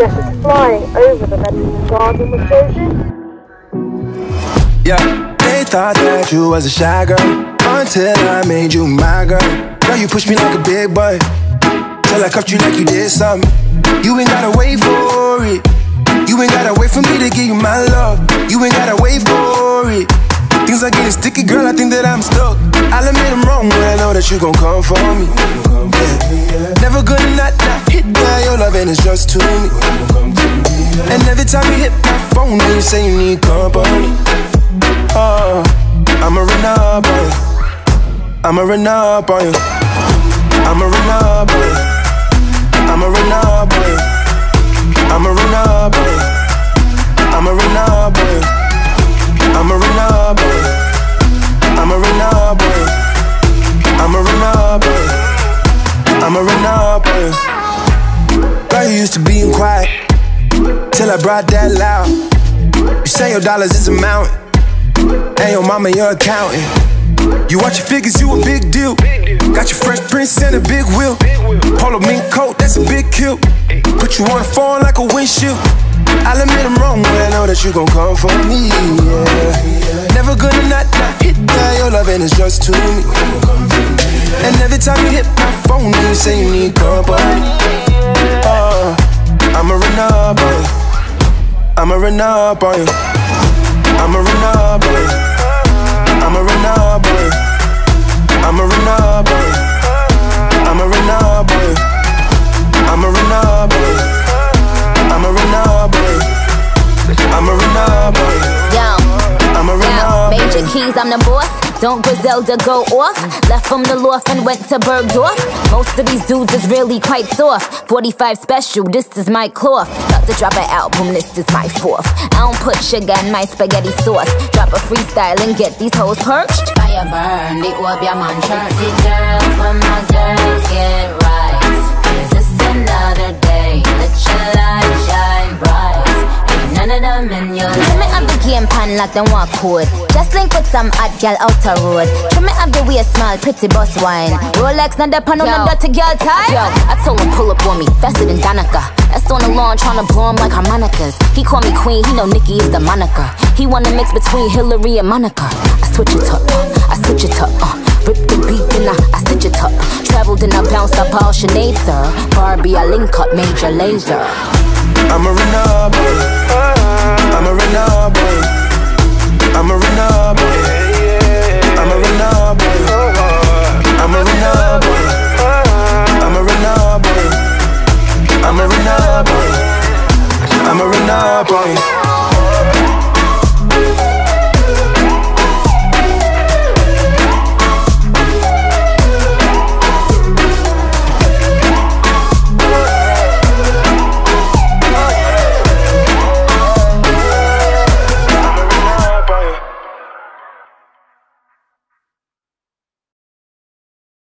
is flying over the Madison Garden with Josie. Yeah, they thought that you was a shy girl until I made you my girl. Girl, you pushed me like a big boy till I cuffed you like you did something. You ain't gotta wait for it. You ain't gotta wait for me to give you my love. You ain't gotta wait for it. Things are getting sticky, girl. I think that I'm stuck. I'll admit I'm wrong, but I know that you gon' come for me. Yeah. Never gonna not, your loving is just to me. And every time you hit my phone, then you say you need company. Oh, I'ma run up on you. I'ma run up on you. I'ma run up on you. I'ma run up on you. I'ma run used to being quiet till I brought that loud. You say your dollars is a mountain, and your mama your accountant. You watch your figures, you a big deal. Got your fresh prince and a big wheel. Polo mink coat, that's a big kill. Put you on the phone like a windshield. I'll admit I'm wrong, but I know that you gon' come for me. Yeah. Never gonna not, not hit that. Your loving is just to me. And every time you hit my phone, you say you need company. I'ma run up on you. I'ma run up on you. I'ma run up on you. I'ma run up on you. I'ma run up on you. I'ma run up on you. I'ma run up on you. I'ma run up on you. Yo, I'ma run up Major. Keys, I'm the boss. Don't Griselda go off? Left from the loft and went to Bergdorf. Most of these dudes is really quite soft. 45 special, this is my cloth. About to drop an album, this is my fourth. I don't put sugar in my spaghetti sauce. Drop a freestyle and get these hoes perched. Fire burn, the orb, your man Dirty girls, when my girls get right Is this another day? Let your light shine bright Ain't none of them in your pan like them walk code. Just link with some hot gal outer road. Trim me up the way smile, pretty boss wine. Rolex, not the pan on the dirty girl tie. Yo, I told him pull up on me, faster than Danica. That's on the lawn, tryna blow him like harmonicas. He call me queen, he know Nikki is the moniker. He wanna mix between Hillary and Monica. I switch it up, uh, I switch it up, uh. Rip the beat, then I, I stitch it up. Traveled and I bounced up all Sinead, sir. Barbie, I link up, Major Lazer. I'ma run up body